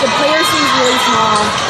the player seems really small.